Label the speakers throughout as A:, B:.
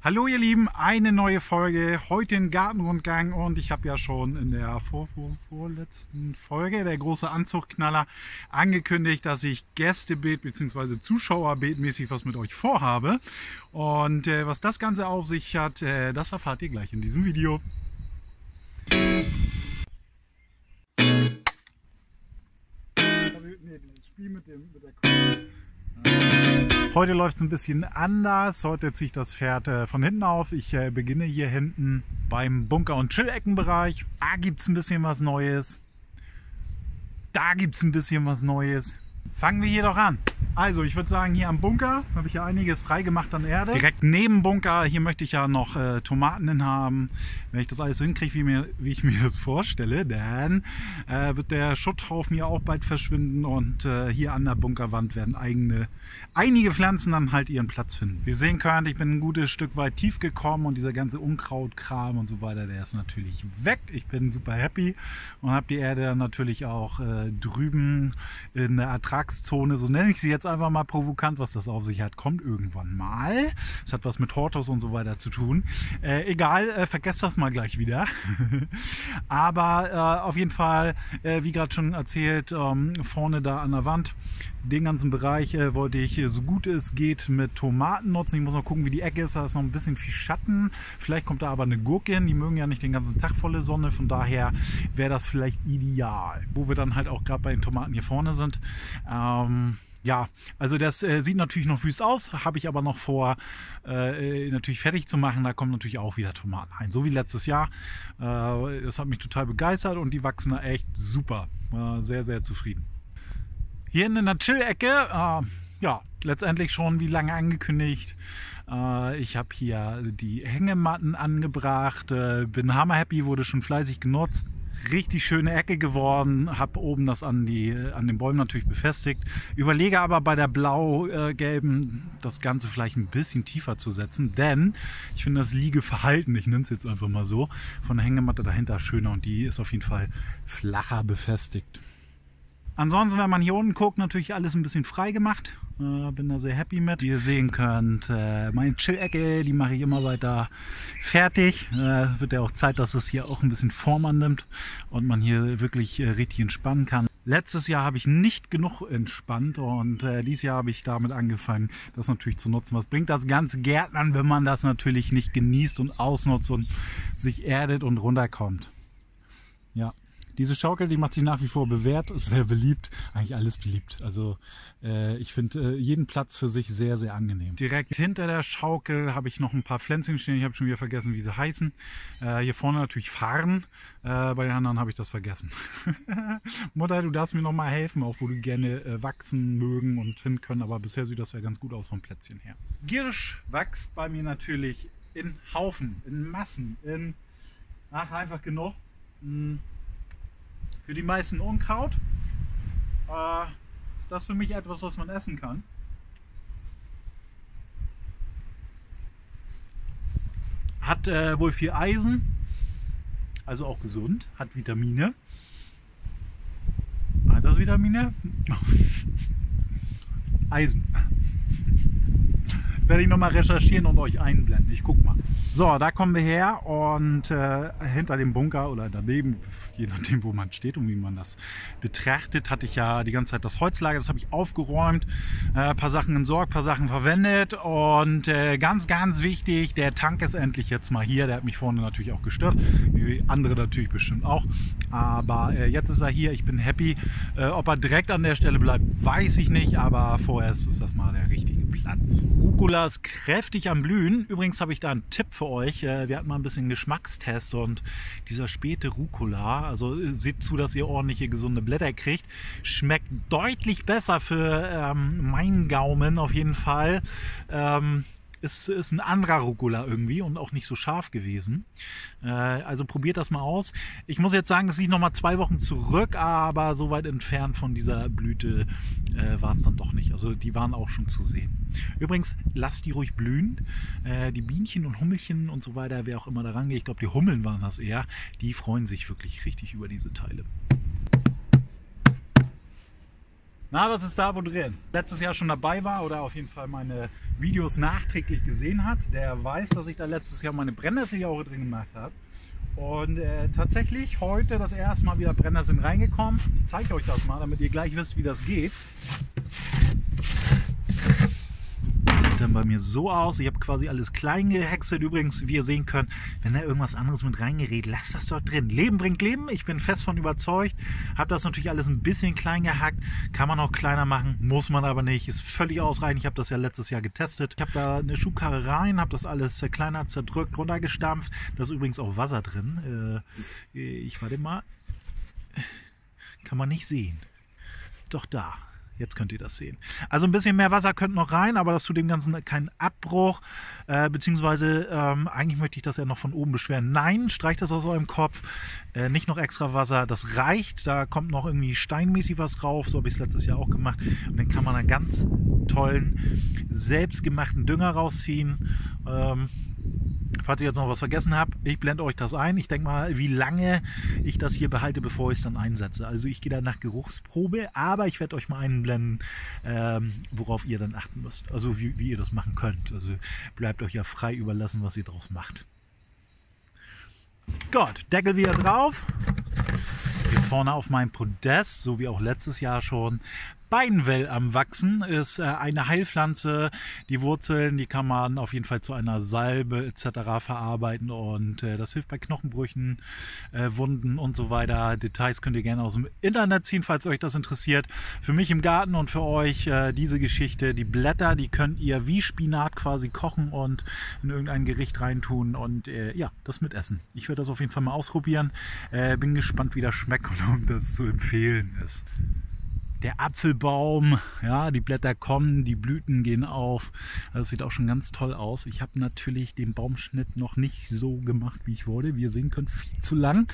A: Hallo ihr Lieben, eine neue Folge, heute ein Gartenrundgang und ich habe ja schon in der vor, vor, vorletzten Folge, der große Anzugknaller, angekündigt, dass ich Gästebeet bzw. Zuschauerbeetmäßig was mit euch vorhabe und äh, was das Ganze auf sich hat, äh, das erfahrt ihr gleich in diesem Video. Mit, dem, mit Heute läuft es ein bisschen anders. Heute ziehe ich das Pferd äh, von hinten auf. Ich äh, beginne hier hinten beim Bunker- und Chill-Eckenbereich. Da gibt es ein bisschen was Neues. Da gibt es ein bisschen was Neues. Fangen wir hier doch an. Also, ich würde sagen, hier am Bunker habe ich ja einiges freigemacht an Erde. Direkt neben Bunker, hier möchte ich ja noch äh, Tomaten hin haben. Wenn ich das alles so hinkriege, wie, wie ich mir das vorstelle, dann äh, wird der Schutthaufen hier auch bald verschwinden und äh, hier an der Bunkerwand werden eigene, einige Pflanzen dann halt ihren Platz finden. Wie ihr sehen könnt, ich bin ein gutes Stück weit tief gekommen und dieser ganze Unkrautkram und so weiter, der ist natürlich weg. Ich bin super happy und habe die Erde natürlich auch äh, drüben in der Ertragszone, so nenne ich sie jetzt einfach mal provokant, was das auf sich hat, kommt irgendwann mal. Es hat was mit Hortus und so weiter zu tun. Äh, egal, äh, vergesst das mal gleich wieder. Aber äh, auf jeden Fall, äh, wie gerade schon erzählt, ähm, vorne da an der Wand, den ganzen Bereich äh, wollte ich so gut es geht mit Tomaten nutzen. Ich muss noch gucken, wie die Ecke ist. Da ist noch ein bisschen viel Schatten. Vielleicht kommt da aber eine Gurke hin. Die mögen ja nicht den ganzen Tag volle Sonne. Von daher wäre das vielleicht ideal. Wo wir dann halt auch gerade bei den Tomaten hier vorne sind. Ähm, ja, also das äh, sieht natürlich noch wüst aus, habe ich aber noch vor, äh, natürlich fertig zu machen. Da kommen natürlich auch wieder Tomaten rein, so wie letztes Jahr. Äh, das hat mich total begeistert und die wachsen da echt super. War sehr, sehr zufrieden. Hier in der Chill-Ecke, äh, ja, letztendlich schon wie lange angekündigt. Äh, ich habe hier die Hängematten angebracht, äh, bin hammer happy, wurde schon fleißig genutzt richtig schöne Ecke geworden, habe oben das an, die, an den Bäumen natürlich befestigt. Überlege aber bei der blau-gelben das Ganze vielleicht ein bisschen tiefer zu setzen, denn ich finde das Liegeverhalten, ich nenne es jetzt einfach mal so, von der Hängematte dahinter schöner und die ist auf jeden Fall flacher befestigt. Ansonsten, wenn man hier unten guckt, natürlich alles ein bisschen frei gemacht. Äh, bin da sehr happy mit. Wie ihr sehen könnt, äh, meine Chill-Ecke, die mache ich immer weiter fertig. Äh, wird ja auch Zeit, dass es hier auch ein bisschen Form annimmt und man hier wirklich äh, richtig entspannen kann. Letztes Jahr habe ich nicht genug entspannt und äh, dieses Jahr habe ich damit angefangen, das natürlich zu nutzen. Was bringt das ganze Gärtnern, wenn man das natürlich nicht genießt und ausnutzt und sich erdet und runterkommt? Ja. Diese Schaukel, die macht sich nach wie vor bewährt, ist sehr beliebt, eigentlich alles beliebt. Also äh, ich finde äh, jeden Platz für sich sehr, sehr angenehm. Direkt hinter der Schaukel habe ich noch ein paar Pflänzchen stehen. Ich habe schon wieder vergessen, wie sie heißen. Äh, hier vorne natürlich Farn. Äh, bei den anderen habe ich das vergessen. Mutter, du darfst mir noch mal helfen, auch wo du gerne äh, wachsen mögen und finden können. Aber bisher sieht das ja ganz gut aus vom Plätzchen her. Girsch wächst bei mir natürlich in Haufen, in Massen, in Ach, einfach genug. Hm. Für die meisten Unkraut äh, ist das für mich etwas, was man essen kann. Hat äh, wohl viel Eisen, also auch gesund, hat Vitamine. Hat das Vitamine? Eisen. Werde ich nochmal recherchieren und euch einblenden. Ich guck mal. So, da kommen wir her und äh, hinter dem Bunker oder daneben, je nachdem wo man steht und wie man das betrachtet, hatte ich ja die ganze Zeit das Holzlager, das habe ich aufgeräumt, äh, paar Sachen entsorgt, paar Sachen verwendet und äh, ganz, ganz wichtig, der Tank ist endlich jetzt mal hier, der hat mich vorne natürlich auch gestört, wie andere natürlich bestimmt auch, aber äh, jetzt ist er hier, ich bin happy, äh, ob er direkt an der Stelle bleibt, weiß ich nicht, aber vorerst ist das mal der richtige Platz. Rucola ist kräftig am Blühen, übrigens habe ich da einen Tipp für euch. Äh, wir hatten mal ein bisschen Geschmackstest und dieser späte Rucola, also äh, seht zu, dass ihr ordentliche gesunde Blätter kriegt, schmeckt deutlich besser für ähm, meinen Gaumen auf jeden Fall. Ähm, ist, ist ein anderer Rucola irgendwie und auch nicht so scharf gewesen. Äh, also probiert das mal aus. Ich muss jetzt sagen, das liegt noch mal zwei Wochen zurück, aber so weit entfernt von dieser Blüte äh, war es dann doch nicht. Also die waren auch schon zu sehen. Übrigens, lasst die ruhig blühen. Äh, die Bienchen und Hummelchen und so weiter, wer auch immer da rangeht, ich glaube, die Hummeln waren das eher, die freuen sich wirklich richtig über diese Teile. Na, was ist da wo drin? Letztes Jahr schon dabei war oder auf jeden Fall meine Videos nachträglich gesehen hat, der weiß, dass ich da letztes Jahr meine Brennnesseljauche drin gemacht habe. Und äh, tatsächlich heute das erste Mal wieder Brennnesseln reingekommen. Ich zeige euch das mal, damit ihr gleich wisst, wie das geht sieht dann bei mir so aus. Ich habe quasi alles klein gehäckselt. Übrigens, wie ihr sehen könnt, wenn da irgendwas anderes mit reingerät, lasst das dort drin. Leben bringt Leben. Ich bin fest von überzeugt. Habe das natürlich alles ein bisschen klein gehackt. Kann man auch kleiner machen, muss man aber nicht. Ist völlig ausreichend. Ich habe das ja letztes Jahr getestet. Ich habe da eine Schubkarre rein, habe das alles kleiner zerdrückt, runtergestampft. Da ist übrigens auch Wasser drin. Äh, ich warte mal. Kann man nicht sehen. Doch da. Jetzt könnt ihr das sehen. Also ein bisschen mehr Wasser könnte noch rein, aber das tut dem Ganzen keinen Abbruch. Äh, beziehungsweise ähm, eigentlich möchte ich das ja noch von oben beschweren. Nein, streicht das aus eurem Kopf. Äh, nicht noch extra Wasser, das reicht. Da kommt noch irgendwie steinmäßig was drauf. So habe ich es letztes Jahr auch gemacht. Und dann kann man einen ganz tollen, selbstgemachten Dünger rausziehen. Ähm, Falls ich jetzt noch was vergessen habe, ich blende euch das ein. Ich denke mal, wie lange ich das hier behalte, bevor ich es dann einsetze. Also ich gehe da nach Geruchsprobe, aber ich werde euch mal einblenden, ähm, worauf ihr dann achten müsst. Also wie, wie ihr das machen könnt. Also bleibt euch ja frei überlassen, was ihr daraus macht. Gut, Deckel wieder drauf. Hier vorne auf meinem Podest, so wie auch letztes Jahr schon, Beinwell am Wachsen ist äh, eine Heilpflanze. Die Wurzeln, die kann man auf jeden Fall zu einer Salbe etc. verarbeiten und äh, das hilft bei Knochenbrüchen, äh, Wunden und so weiter. Details könnt ihr gerne aus dem Internet ziehen, falls euch das interessiert. Für mich im Garten und für euch diese Geschichte, die Blätter, die könnt ihr wie Spinat quasi kochen und in irgendein Gericht reintun und ja, das mitessen. Ich werde das auf jeden Fall mal ausprobieren. bin gespannt, wie das schmeckt und ob das zu empfehlen ist der Apfelbaum, ja, die Blätter kommen, die Blüten gehen auf. Das sieht auch schon ganz toll aus. Ich habe natürlich den Baumschnitt noch nicht so gemacht, wie ich wollte. Wie ihr sehen könnt, viel zu lang.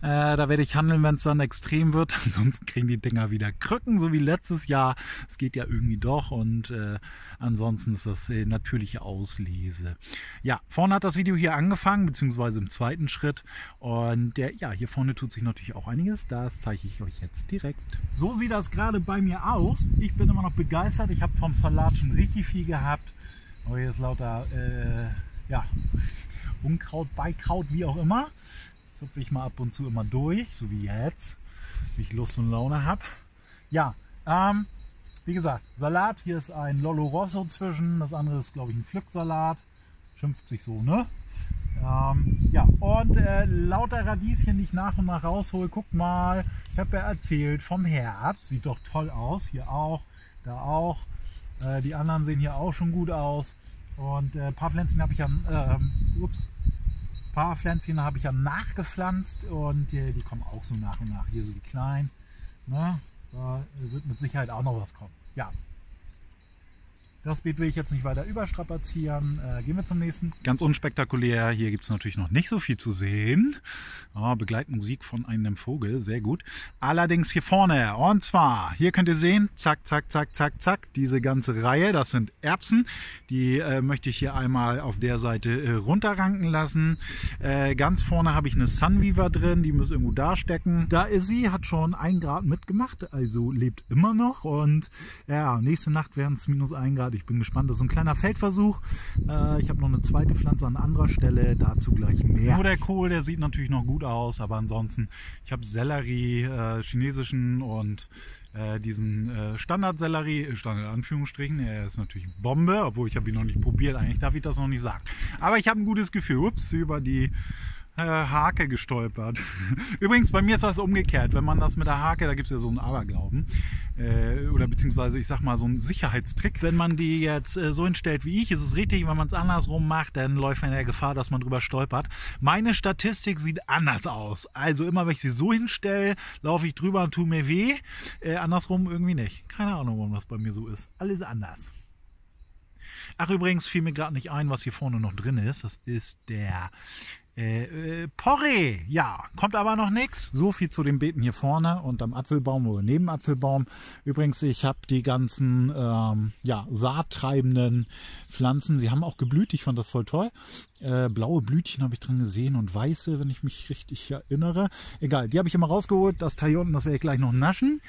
A: Äh, da werde ich handeln, wenn es dann extrem wird. Ansonsten kriegen die Dinger wieder Krücken, so wie letztes Jahr. Es geht ja irgendwie doch und äh, ansonsten ist das äh, natürliche Auslese. Ja, vorne hat das Video hier angefangen, beziehungsweise im zweiten Schritt. Und ja, hier vorne tut sich natürlich auch einiges. Das zeige ich euch jetzt direkt. So sieht das gerade gerade bei mir aus. Ich bin immer noch begeistert. Ich habe vom Salat schon richtig viel gehabt. Aber hier ist lauter äh, ja, Unkraut, Beikraut, wie auch immer. Das zupfe ich mal ab und zu immer durch, so wie jetzt, wie ich Lust und Laune habe. Ja, ähm, wie gesagt, Salat. Hier ist ein Lollo Rosso zwischen. Das andere ist, glaube ich, ein Pflücksalat. Schimpft sich so, ne? Ähm, ja, und äh, lauter Radieschen, die ich nach und nach raushole. Guck mal, ich habe ja erzählt vom Herbst. Sieht doch toll aus. Hier auch, da auch. Äh, die anderen sehen hier auch schon gut aus. Und ein äh, paar Pflänzchen habe ich ja, ähm, ups, paar Pflänzchen habe ich ja nachgepflanzt und äh, die kommen auch so nach und nach. Hier so die kleinen. Ne? Da wird mit Sicherheit auch noch was kommen. Ja, das Beet will ich jetzt nicht weiter überstrapazieren. Äh, gehen wir zum nächsten. Ganz unspektakulär. Hier gibt es natürlich noch nicht so viel zu sehen. Oh, Begleitmusik von einem Vogel, sehr gut. Allerdings hier vorne. Und zwar, hier könnt ihr sehen, zack, zack, zack, zack, zack, diese ganze Reihe. Das sind Erbsen. Die äh, möchte ich hier einmal auf der Seite äh, runterranken lassen. Äh, ganz vorne habe ich eine Sunweaver drin. Die muss irgendwo da stecken. Da ist sie, hat schon ein Grad mitgemacht. Also lebt immer noch. Und ja, nächste Nacht werden es minus ein Grad ich bin gespannt. Das ist ein kleiner Feldversuch. Äh, ich habe noch eine zweite Pflanze an anderer Stelle, dazu gleich mehr. Nur der Kohl, der sieht natürlich noch gut aus, aber ansonsten, ich habe Sellerie, äh, chinesischen und äh, diesen äh, Standard-Sellerie, äh, Standard Anführungsstrichen, er ist natürlich Bombe, obwohl ich habe ihn noch nicht probiert, eigentlich darf ich das noch nicht sagen. Aber ich habe ein gutes Gefühl, ups, über die Hake gestolpert. Übrigens, bei mir ist das umgekehrt. Wenn man das mit der Hake, da gibt es ja so einen Aberglauben, äh, oder beziehungsweise ich sag mal so einen Sicherheitstrick. Wenn man die jetzt äh, so hinstellt wie ich, ist es richtig. Wenn man es andersrum macht, dann läuft man in der Gefahr, dass man drüber stolpert. Meine Statistik sieht anders aus. Also immer, wenn ich sie so hinstelle, laufe ich drüber und tue mir weh. Äh, andersrum irgendwie nicht. Keine Ahnung, warum das bei mir so ist. Alles anders. Ach, übrigens fiel mir gerade nicht ein, was hier vorne noch drin ist. Das ist der Äh, äh, Porree, ja, kommt aber noch nichts. So viel zu den Beeten hier vorne und am Apfelbaum oder neben Apfelbaum. Übrigens, ich habe die ganzen ähm, ja, saattreibenden Pflanzen, sie haben auch geblüht, ich fand das voll toll. Äh, blaue Blütchen habe ich dran gesehen und weiße, wenn ich mich richtig erinnere. Egal, die habe ich immer rausgeholt. Das Teil unten, das werde ich gleich noch naschen.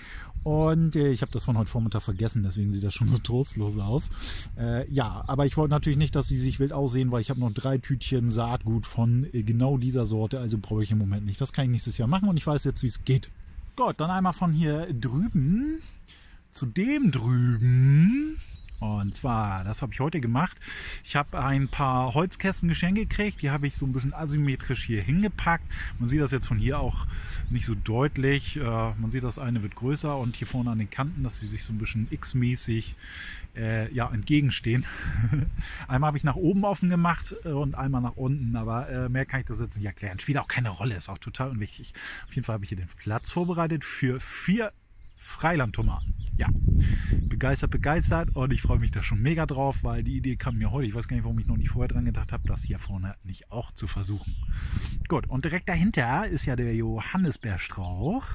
A: Und äh, ich habe das von heute Vormittag vergessen, deswegen sieht das schon so trostlos aus. Äh, ja, aber ich wollte natürlich nicht, dass sie sich wild aussehen, weil ich habe noch drei Tütchen Saatgut von äh, genau dieser Sorte, also brauche ich im Moment nicht. Das kann ich nächstes Jahr machen und ich weiß jetzt, wie es geht. Gut, dann einmal von hier drüben zu dem drüben. Und zwar, das habe ich heute gemacht. Ich habe ein paar Holzkästen Geschenke gekriegt. Die habe ich so ein bisschen asymmetrisch hier hingepackt. Man sieht das jetzt von hier auch nicht so deutlich. Äh, man sieht, das eine wird größer und hier vorne an den Kanten, dass sie sich so ein bisschen x-mäßig äh, ja, entgegenstehen. einmal habe ich nach oben offen gemacht äh, und einmal nach unten. Aber äh, mehr kann ich das jetzt nicht erklären. Spielt auch keine Rolle, ist auch total unwichtig. Auf jeden Fall habe ich hier den Platz vorbereitet für vier Freilandtomaten. Ja, begeistert, begeistert und ich freue mich da schon mega drauf, weil die Idee kam mir heute. Ich weiß gar nicht, warum ich noch nicht vorher dran gedacht habe, das hier vorne nicht auch zu versuchen. Gut, und direkt dahinter ist ja der Johannisbeerstrauch.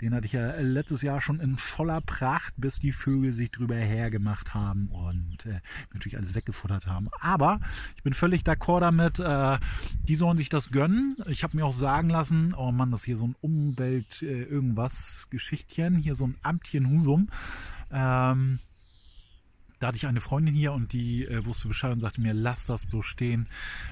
A: Den hatte ich ja letztes Jahr schon in voller Pracht, bis die Vögel sich drüber hergemacht haben und äh, natürlich alles weggefuttert haben. Aber ich bin völlig d'accord damit, äh, die sollen sich das gönnen. Ich habe mir auch sagen lassen, oh Mann, das ist hier so ein Umwelt-Irgendwas-Geschichtchen, äh, hier so ein Amtchen Husum. Ähm, da hatte ich eine Freundin hier und die äh, wusste Bescheid und sagte mir, lass das bloß stehen.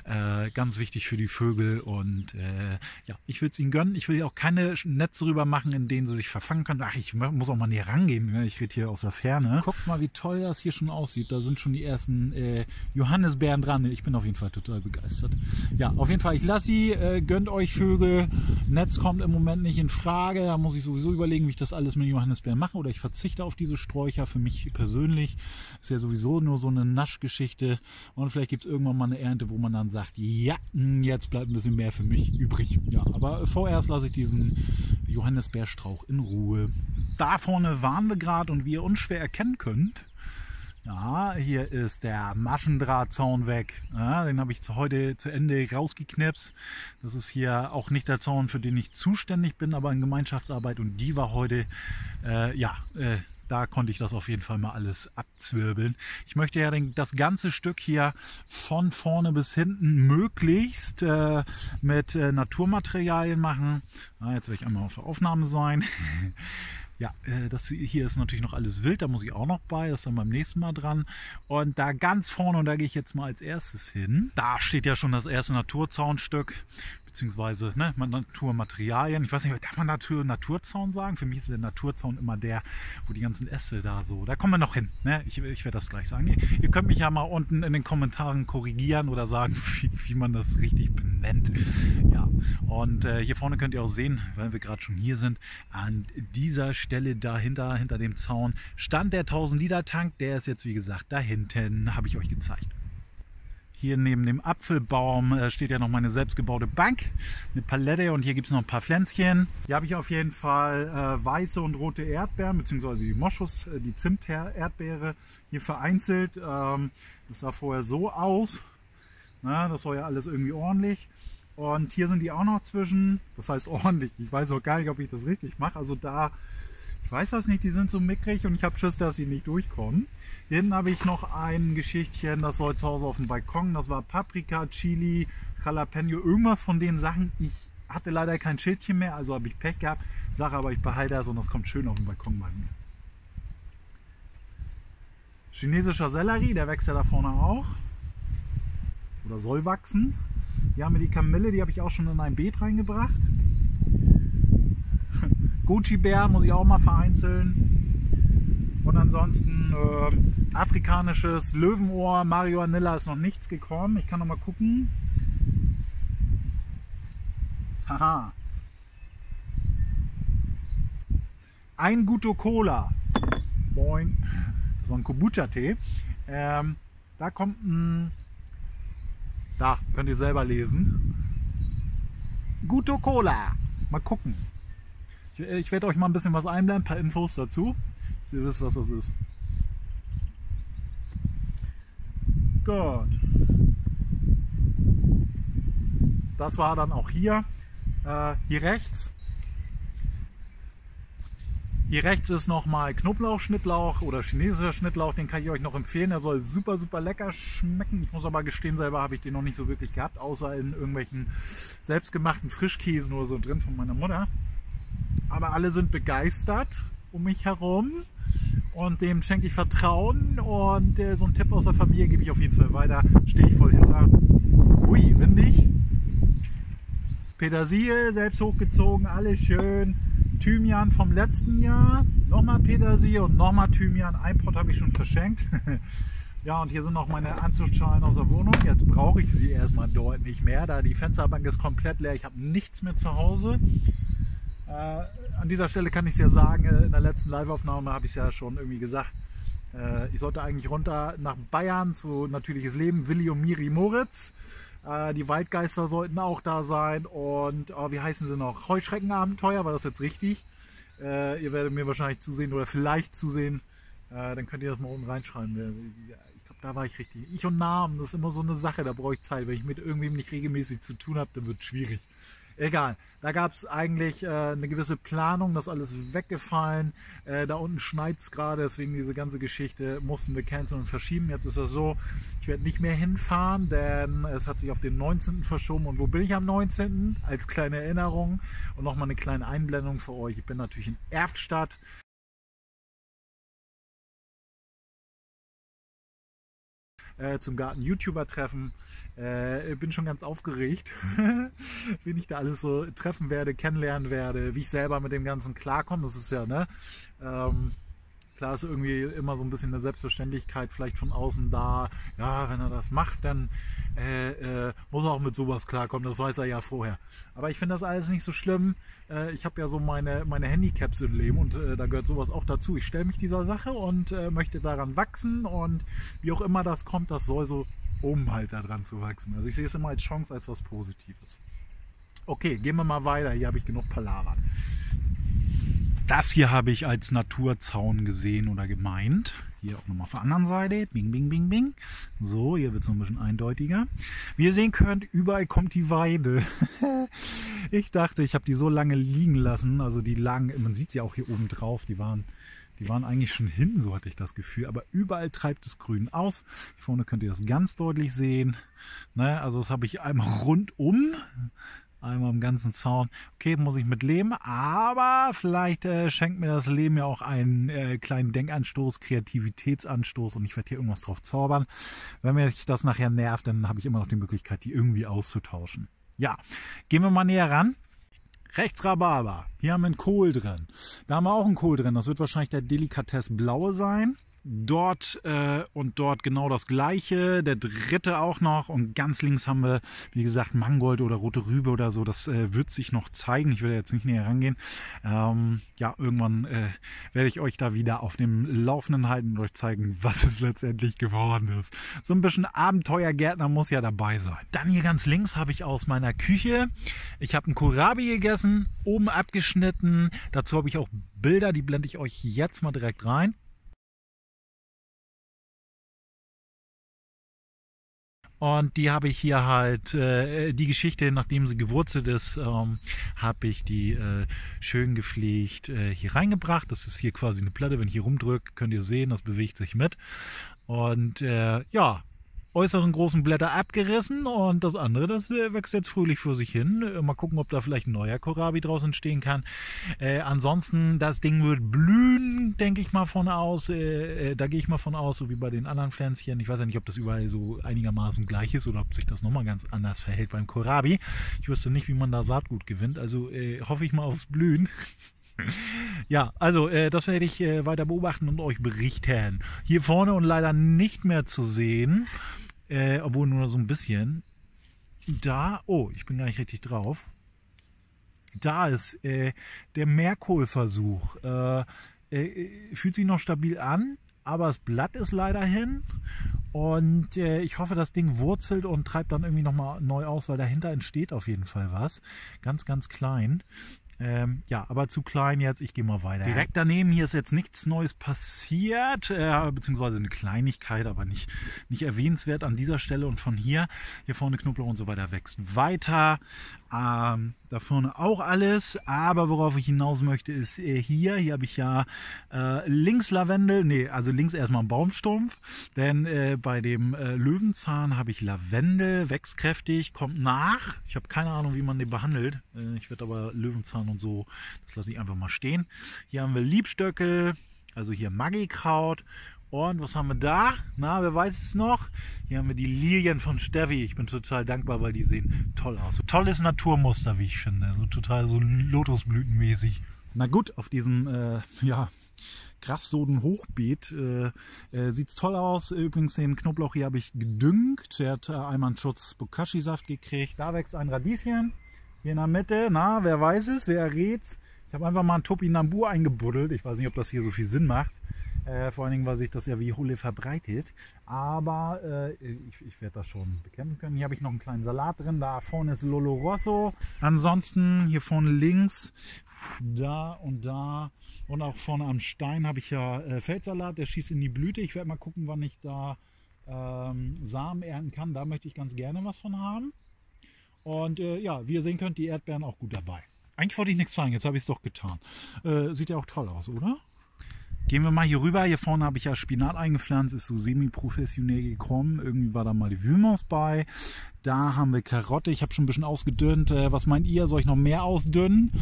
A: Äh, ganz wichtig für die Vögel und äh, ja, ich will es ihnen gönnen. Ich will auch keine Netze rüber machen, in denen sie sich verfangen können. Ach, ich muss auch mal näher rangehen. Ne? Ich rede hier aus der Ferne. Guckt mal, wie toll das hier schon aussieht. Da sind schon die ersten äh, Johannisbeeren dran. Ich bin auf jeden Fall total begeistert. Ja, auf jeden Fall, ich lasse sie. Äh, gönnt euch Vögel. Netz kommt im Moment nicht in Frage. Da muss ich sowieso überlegen, wie ich das alles mit Johannisbeeren mache. Oder ich verzichte auf diese Sträucher für mich persönlich. Ist ja sowieso nur so eine Naschgeschichte. Und vielleicht gibt es irgendwann mal eine Ernte, wo man dann sagt, ja, hm, jetzt bleibt ein bisschen mehr für mich übrig. Ja, aber vorerst lasse ich diesen Johannisbeerstrauch in Ruhe. Da vorne waren wir gerade und wie ihr unschwer erkennen könnt, ja, hier ist der Maschendrahtzaun weg. Ja, den habe ich heute zu Ende rausgeknipst. Das ist hier auch nicht der Zaun, für den ich zuständig bin, aber in Gemeinschaftsarbeit und die war heute, äh, ja, äh, da konnte ich das auf jeden Fall mal alles abzwirbeln. Ich möchte ja den, das ganze Stück hier von vorne bis hinten möglichst äh, mit äh, Naturmaterialien machen. Na, jetzt werde ich einmal auf der Aufnahme sein. Ja, äh, das hier ist natürlich noch alles wild, da muss ich auch noch bei, das ist dann beim nächsten Mal dran. Und da ganz vorne, und da gehe ich jetzt mal als erstes hin, da steht ja schon das erste Naturzaunstück beziehungsweise ne, Naturmaterialien. Ich weiß nicht, darf man Natur, Naturzaun sagen? Für mich ist der Naturzaun immer der, wo die ganzen Äste da so, da kommen wir noch hin. Ne? Ich, ich werde das gleich sagen. Ihr, ihr, könnt mich ja mal unten in den Kommentaren korrigieren oder sagen, wie, wie man das richtig benennt. Ja, und äh, hier vorne könnt ihr auch sehen, weil wir gerade schon hier sind, an dieser Stelle dahinter, hinter dem Zaun, stand der 1000 Liter Tank. Der ist jetzt, wie gesagt, da hinten, habe ich euch gezeigt. Hier neben dem Apfelbaum äh, steht ja noch meine selbstgebaute Bank, eine Palette und hier gibt es noch ein paar Pflänzchen. Hier habe ich auf jeden Fall äh, weiße und rote Erdbeeren, beziehungsweise die Moschus, äh, die Zimt-Erdbeere hier vereinzelt. Ähm, das sah vorher so aus. Na, das war ja alles irgendwie ordentlich. Und hier sind die auch noch zwischen, das heißt ordentlich. Ich weiß auch gar nicht, ob ich das richtig mache. Also da ich weiß das nicht, die sind so mickrig und ich habe Schiss, dass sie nicht durchkommen. Hier hinten habe ich noch ein Geschichtchen, das soll zu Hause auf dem Balkon. Das war Paprika, Chili, Jalapeno, irgendwas von den Sachen. Ich hatte leider kein Schildchen mehr, also habe ich Pech gehabt. Sage aber, ich behalte das und das kommt schön auf dem Balkon bei mir. Chinesischer Sellerie, der wächst ja da vorne auch. Oder soll wachsen. Hier haben wir die Kamille, die habe ich auch schon in ein Beet reingebracht. Gucci-Bär muss ich auch mal vereinzeln. Und ansonsten äh, afrikanisches Löwenohr, Marihuanilla ist noch nichts gekommen. Ich kann noch mal gucken. Haha. Ein Guto Cola. Moin. Das war ein Kombucha-Tee. Ähm, da kommt ein. Da, könnt ihr selber lesen. Guto Cola. Mal gucken. Ich, ich werde euch mal ein bisschen was einblenden, ein paar Infos dazu, dass ihr wisst, was das ist. Gut. das war dann auch hier. Äh, hier rechts hier rechts ist nochmal Knoblauch-Schnittlauch oder chinesischer Schnittlauch, den kann ich euch noch empfehlen. Der soll super, super lecker schmecken. Ich muss aber gestehen, selber habe ich den noch nicht so wirklich gehabt, außer in irgendwelchen selbstgemachten Frischkäsen oder so drin von meiner Mutter. Aber alle sind begeistert um mich herum und dem schenke ich Vertrauen und äh, so einen Tipp aus der Familie gebe ich auf jeden Fall weiter. Stehe ich voll hinter. Ui, windig. Petersilie selbst hochgezogen, alles schön. Thymian vom letzten Jahr, nochmal Petersilie und nochmal Thymian. Ein Pot habe ich schon verschenkt. ja, und hier sind noch meine Anzugsschalen aus der Wohnung. Jetzt brauche ich sie erstmal dort nicht mehr, da die Fensterbank ist komplett leer. Ich habe nichts mehr zu Hause. Äh, an dieser Stelle kann ich es ja sagen, äh, in der letzten Live-Aufnahme habe ich es ja schon irgendwie gesagt. Äh, ich sollte eigentlich runter nach Bayern zu Natürliches Leben, Willi und Miri Moritz. Äh, die Waldgeister sollten auch da sein. Und oh, wie heißen sie noch? Heuschreckenabenteuer, war das jetzt richtig? Äh, ihr werdet mir wahrscheinlich zusehen oder vielleicht zusehen. Äh, dann könnt ihr das mal unten reinschreiben. Ich glaube, da war ich richtig. Ich und Namen, das ist immer so eine Sache, da brauche ich Zeit. Wenn ich mit irgendwem nicht regelmäßig zu tun habe, dann wird es schwierig. Egal, da gab es eigentlich äh, eine gewisse Planung, das alles weggefallen. Äh, da unten schneit es gerade, deswegen diese ganze Geschichte mussten wir canceln und verschieben. Jetzt ist das so, ich werde nicht mehr hinfahren, denn es hat sich auf den 19. verschoben. Und wo bin ich am 19.? Als kleine Erinnerung und nochmal eine kleine Einblendung für euch. Ich bin natürlich in Erftstadt. Äh, zum Garten-YouTuber-Treffen. Äh, bin schon ganz aufgeregt, wen ich da alles so treffen werde, kennenlernen werde, wie ich selber mit dem Ganzen klarkomme. Das ist ja, ne? Ähm, Klar ist irgendwie immer so ein bisschen eine Selbstverständlichkeit vielleicht von außen da. Ja, wenn er das macht, dann äh, äh, muss er auch mit sowas klarkommen. Das weiß er ja vorher. Aber ich finde das alles nicht so schlimm. Äh, ich habe ja so meine, meine Handicaps im Leben und äh, da gehört sowas auch dazu. Ich stelle mich dieser Sache und äh, möchte daran wachsen und wie auch immer das kommt, das soll so, um halt daran zu wachsen. Also ich sehe es immer als Chance, als was Positives. Okay, gehen wir mal weiter. Hier habe ich genug Palavern. Das hier habe ich als Naturzaun gesehen oder gemeint. Hier auch nochmal auf der anderen Seite. Bing, bing, bing, bing. So, hier wird es noch ein bisschen eindeutiger. Wie ihr sehen könnt, überall kommt die Weide. ich dachte, ich habe die so lange liegen lassen. Also die lagen, man sieht sie auch hier oben drauf. Die waren, die waren eigentlich schon hin, so hatte ich das Gefühl. Aber überall treibt es grün aus. Hier vorne könnt ihr das ganz deutlich sehen. Ne, also das habe ich einmal rundum Einmal im ganzen Zaun. Okay, muss ich mit leben, aber vielleicht äh, schenkt mir das Leben ja auch einen äh, kleinen Denkanstoß, Kreativitätsanstoß und ich werde hier irgendwas drauf zaubern. Wenn mich das nachher nervt, dann habe ich immer noch die Möglichkeit, die irgendwie auszutauschen. Ja, gehen wir mal näher ran. Rechts Rhabarber. Hier haben wir einen Kohl drin. Da haben wir auch einen Kohl drin. Das wird wahrscheinlich der Delikatesse Blaue sein dort äh, und dort genau das gleiche. Der dritte auch noch. Und ganz links haben wir, wie gesagt, Mangold oder rote Rübe oder so. Das äh, wird sich noch zeigen. Ich werde jetzt nicht näher rangehen. Ähm, ja, irgendwann äh, werde ich euch da wieder auf dem Laufenden halten und euch zeigen, was es letztendlich geworden ist. So ein bisschen Abenteuergärtner muss ja dabei sein. Dann hier ganz links habe ich aus meiner Küche. Ich habe einen Kohlrabi gegessen, oben abgeschnitten. Dazu habe ich auch Bilder, die blende ich euch jetzt mal direkt rein. Und die habe ich hier halt, äh, die Geschichte, nachdem sie gewurzelt ist, ähm, habe ich die äh, schön gepflegt äh, hier reingebracht. Das ist hier quasi eine Platte. Wenn ich hier rumdrücke, könnt ihr sehen, das bewegt sich mit. Und äh, ja, äußeren großen Blätter abgerissen und das andere, das äh, wächst jetzt fröhlich vor sich hin. Äh, mal gucken, ob da vielleicht ein neuer Kohlrabi draus entstehen kann. Äh, ansonsten, das Ding wird blühen, denke ich mal von aus. Äh, äh, da gehe ich mal von aus, so wie bei den anderen Pflänzchen. Ich weiß ja nicht, ob das überall so einigermaßen gleich ist oder ob sich das nochmal ganz anders verhält beim Kohlrabi. Ich wüsste nicht, wie man da Saatgut gewinnt. Also äh, hoffe ich mal aufs Blühen. Ja, also äh, das werde ich äh, weiter beobachten und euch berichten. Hier vorne und leider nicht mehr zu sehen äh, obwohl nur so ein bisschen. Da, oh, ich bin gar nicht richtig drauf. Da ist äh, der Meerkohlversuch. Äh, äh, fühlt sich noch stabil an, aber das Blatt ist leider hin. Und äh, ich hoffe, das Ding wurzelt und treibt dann irgendwie nochmal neu aus, weil dahinter entsteht auf jeden Fall was. Ganz, ganz klein. Ähm, ja, aber zu klein jetzt. Ich gehe mal weiter. Direkt daneben hier ist jetzt nichts Neues passiert, äh, beziehungsweise eine Kleinigkeit, aber nicht, nicht erwähnenswert an dieser Stelle. Und von hier, hier vorne Knoblauch und so weiter wächst weiter. Ähm, da vorne auch alles. Aber worauf ich hinaus möchte, ist äh, hier. Hier habe ich ja äh, links Lavendel. Nee, also links erstmal einen Baumstumpf. Denn äh, bei dem äh, Löwenzahn habe ich Lavendel, wächst kräftig, kommt nach. Ich habe keine Ahnung, wie man den behandelt. Äh, ich werde aber Löwenzahn und so, das lasse ich einfach mal stehen. Hier haben wir Liebstöckel, also hier Magikraut. Und was haben wir da? Na, wer weiß es noch? Hier haben wir die Lilien von Steffi. Ich bin total dankbar, weil die sehen toll aus. Tolles Naturmuster, wie ich finde. So total so Lotusblütenmäßig. Na gut, auf diesem äh, ja, Grassoden-Hochbeet äh, äh, sieht es toll aus. Übrigens den Knoblauch hier habe ich gedüngt. Der hat äh, einmal einen Schutz Bokashi-Saft gekriegt. Da wächst ein Radieschen. Hier in der Mitte. Na, wer weiß es? Wer errät's? Ich habe einfach mal einen Topinambur eingebuddelt. Ich weiß nicht, ob das hier so viel Sinn macht. Äh, vor allen Dingen, weil sich das ja wie Hulle verbreitet. Aber äh, ich, ich werde das schon bekämpfen können. Hier habe ich noch einen kleinen Salat drin. Da vorne ist Lolo Rosso. Ansonsten hier vorne links, da und da und auch vorne am Stein habe ich ja äh, Feldsalat. Der schießt in die Blüte. Ich werde mal gucken, wann ich da ähm, Samen ernten kann. Da möchte ich ganz gerne was von haben. Und äh, ja, wie ihr sehen könnt, die Erdbeeren auch gut dabei. Eigentlich wollte ich nichts zeigen, jetzt habe ich es doch getan. Äh, sieht ja auch toll aus, oder? Gehen wir mal hier rüber. Hier vorne habe ich ja Spinat eingepflanzt, ist so semi-professionell gekommen. Irgendwie war da mal die Wühlmaus bei. Da haben wir Karotte. Ich habe schon ein bisschen ausgedünnt. Äh, was meint ihr? Soll ich noch mehr ausdünnen?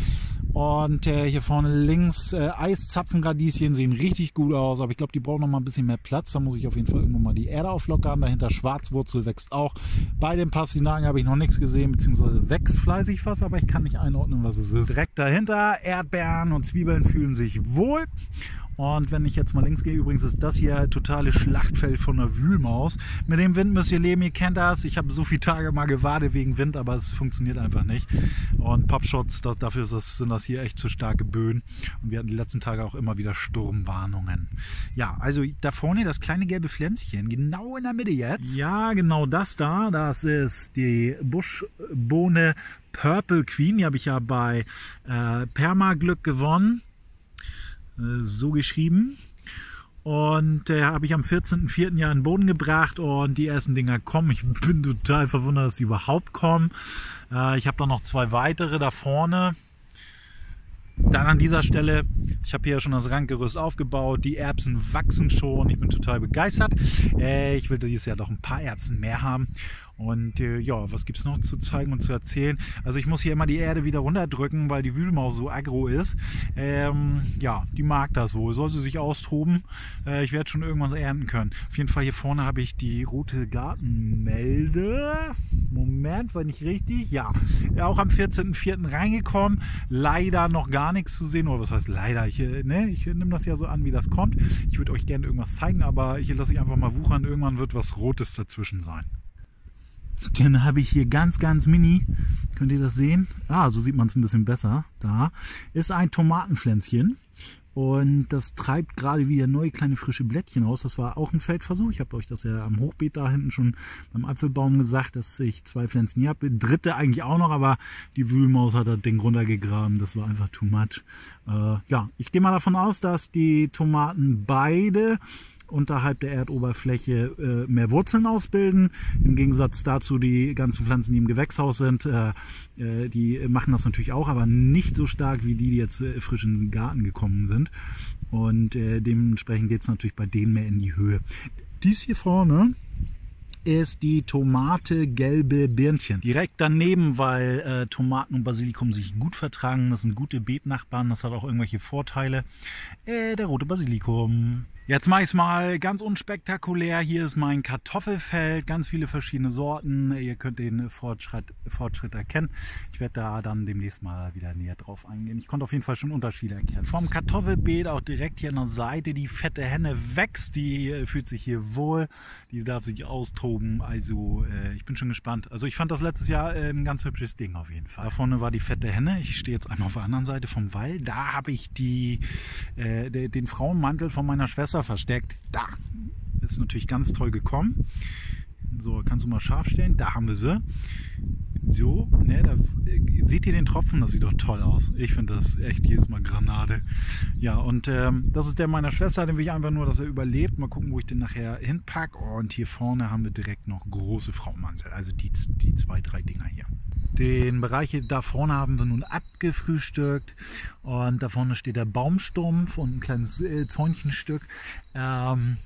A: Und äh, hier vorne links äh, Eiszapfenradieschen sehen richtig gut aus. Aber ich glaube, die brauchen noch mal ein bisschen mehr Platz. Da muss ich auf jeden Fall irgendwann mal die Erde auflockern. Dahinter Schwarzwurzel wächst auch. Bei den Pastinaken habe ich noch nichts gesehen, beziehungsweise wächst fleißig was. Aber ich kann nicht einordnen, was es ist. Direkt dahinter Erdbeeren und Zwiebeln fühlen sich wohl. Und wenn ich jetzt mal links gehe, übrigens ist das hier ein totales Schlachtfeld von einer Wühlmaus. Mit dem Wind müsst ihr leben, ihr kennt das. Ich habe so viele Tage mal gewartet wegen Wind, aber es funktioniert einfach nicht. Und Popschutz, das, dafür das, sind das hier echt zu starke Böen. Und wir hatten die letzten Tage auch immer wieder Sturmwarnungen. Ja, also da vorne das kleine gelbe Pflänzchen, genau in der Mitte jetzt. Ja, genau das da, das ist die Buschbohne Purple Queen. Die habe ich ja bei äh, Permaglück gewonnen. Äh, so geschrieben. Und äh, habe ich am 14.04. Jahr in den Boden gebracht und die ersten Dinger kommen. Ich bin total verwundert, dass sie überhaupt kommen. Äh, ich habe da noch zwei weitere da vorne. Dann an dieser Stelle, ich habe hier schon das Rankgerüst aufgebaut, die Erbsen wachsen schon, ich bin total begeistert. Äh, ich will dieses Jahr doch ein paar Erbsen mehr haben. Und äh, ja, was gibt es noch zu zeigen und zu erzählen? Also ich muss hier immer die Erde wieder runterdrücken, weil die Wühlmaus so aggro ist. Ähm, ja, die mag das wohl. Soll sie sich austoben? Äh, ich werde schon irgendwas ernten können. Auf jeden Fall hier vorne habe ich die rote Gartenmelde. Moment, war nicht richtig? Ja, auch am 14.04. reingekommen. Leider noch gar nichts zu sehen. Oder was heißt leider? Ich, äh, ne, ich nehme das ja so an, wie das kommt. Ich würde euch gerne irgendwas zeigen, aber hier lasse ich einfach mal wuchern. Irgendwann wird was Rotes dazwischen sein. Dann habe ich hier ganz, ganz mini, könnt ihr das sehen? Ah, so sieht man es ein bisschen besser. Da ist ein Tomatenpflänzchen. Und das treibt gerade wieder neue kleine frische Blättchen aus. Das war auch ein Feldversuch. Ich habe euch das ja am Hochbeet da hinten schon beim Apfelbaum gesagt, dass ich zwei Pflänzchen hier habe. Dritte eigentlich auch noch, aber die Wühlmaus hat das Ding runtergegraben. Das war einfach too much. Äh, ja, ich gehe mal davon aus, dass die Tomaten beide unterhalb der Erdoberfläche äh, mehr Wurzeln ausbilden. Im Gegensatz dazu die ganzen Pflanzen, die im Gewächshaus sind, äh, äh, die machen das natürlich auch, aber nicht so stark wie die, die jetzt äh, frisch in den Garten gekommen sind. Und äh, dementsprechend geht es natürlich bei denen mehr in die Höhe. Dies hier vorne ist die Tomate gelbe Birnchen. Direkt daneben, weil äh, Tomaten und Basilikum sich gut vertragen. Das sind gute Beetnachbarn. Das hat auch irgendwelche Vorteile. Äh, der rote Basilikum. Jetzt mache ich es mal ganz unspektakulär. Hier ist mein Kartoffelfeld, ganz viele verschiedene Sorten. Ihr könnt den Fortschritt, Fortschritt erkennen. Ich werde da dann demnächst mal wieder näher drauf eingehen. Ich konnte auf jeden Fall schon Unterschiede erkennen. Vom Kartoffelbeet auch direkt hier an der Seite. Die fette Henne wächst, die äh, fühlt sich hier wohl. Die darf sich austoben. Also äh, ich bin schon gespannt. Also ich fand das letztes Jahr äh, ein ganz hübsches Ding auf jeden Fall. Da vorne war die fette Henne. Ich stehe jetzt einmal auf der anderen Seite vom Wall. Da habe ich die, äh, den Frauenmantel von meiner Schwester Wasser versteckt. Da ist natürlich ganz toll gekommen. So, kannst du mal scharf stellen. Da haben wir sie. So, ne, da seht ihr den Tropfen, das sieht doch toll aus. Ich finde das echt jedes Mal Granate. Ja, und ähm, das ist der meiner Schwester, den will ich einfach nur, dass er überlebt. Mal gucken, wo ich den nachher hinpacke. und hier vorne haben wir direkt noch große Fraumantel, also die, die zwei, drei Dinger hier. Den Bereich da vorne haben wir nun abgefrühstückt und da vorne steht der Baumstumpf und ein kleines äh, Zäunchenstück. Ähm,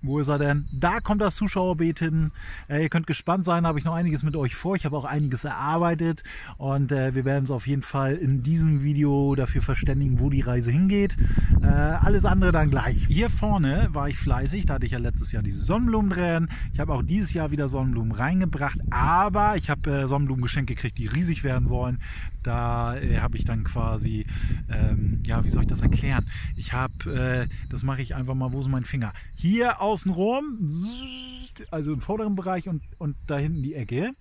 A: wo ist er denn? Da kommt das Zuschauerbeet hin. Äh, ihr könnt gespannt sein, habe ich noch einiges mit euch vor. Ich habe auch einiges erarbeitet und äh, wir werden uns auf jeden Fall in diesem Video dafür verständigen, wo die Reise hingeht. Äh, alles andere dann gleich. Hier vorne war ich fleißig, da hatte ich ja letztes Jahr die Sonnenblumen drin. Ich habe auch dieses Jahr wieder Sonnenblumen reingebracht, aber ich habe äh, Sonnenblumen geschenkt gekriegt, die riesig werden sollen. Da äh, habe ich dann quasi, ähm, ja, wie soll ich das erklären? Ich habe, äh, das mache ich einfach mal, wo ist mein Finger? Hier also im vorderen Bereich und, und da hinten die Ecke.